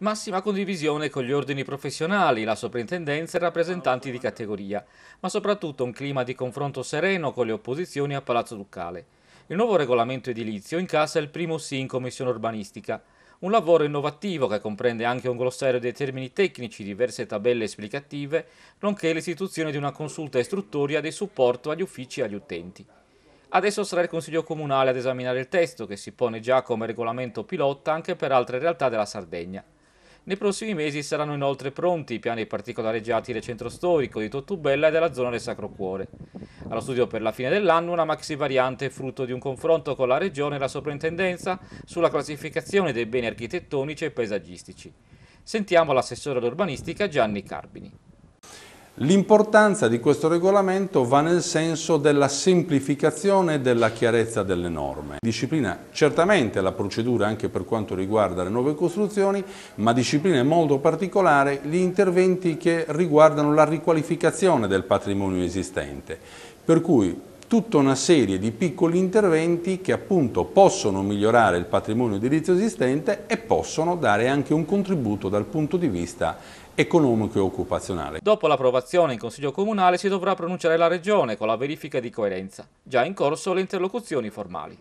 Massima condivisione con gli ordini professionali, la soprintendenza e rappresentanti di categoria, ma soprattutto un clima di confronto sereno con le opposizioni a Palazzo Ducale. Il nuovo regolamento edilizio incassa il primo sì in commissione urbanistica, un lavoro innovativo che comprende anche un glossario dei termini tecnici, diverse tabelle esplicative, nonché l'istituzione di una consulta istruttoria di supporto agli uffici e agli utenti. Adesso sarà il Consiglio Comunale ad esaminare il testo, che si pone già come regolamento pilota anche per altre realtà della Sardegna. Nei prossimi mesi saranno inoltre pronti i piani particolareggiati del centro storico di Tottubella e della zona del Sacro Cuore. Allo studio per la fine dell'anno una maxi variante frutto di un confronto con la Regione e la Soprintendenza sulla classificazione dei beni architettonici e paesaggistici. Sentiamo l'assessore all'urbanistica Gianni Carbini. L'importanza di questo regolamento va nel senso della semplificazione e della chiarezza delle norme. Disciplina certamente la procedura anche per quanto riguarda le nuove costruzioni, ma disciplina in modo particolare gli interventi che riguardano la riqualificazione del patrimonio esistente. Per cui tutta una serie di piccoli interventi che appunto possono migliorare il patrimonio edilizio esistente e possono dare anche un contributo dal punto di vista economico e occupazionale. Dopo l'approvazione in Consiglio Comunale si dovrà pronunciare la Regione con la verifica di coerenza. Già in corso le interlocuzioni formali.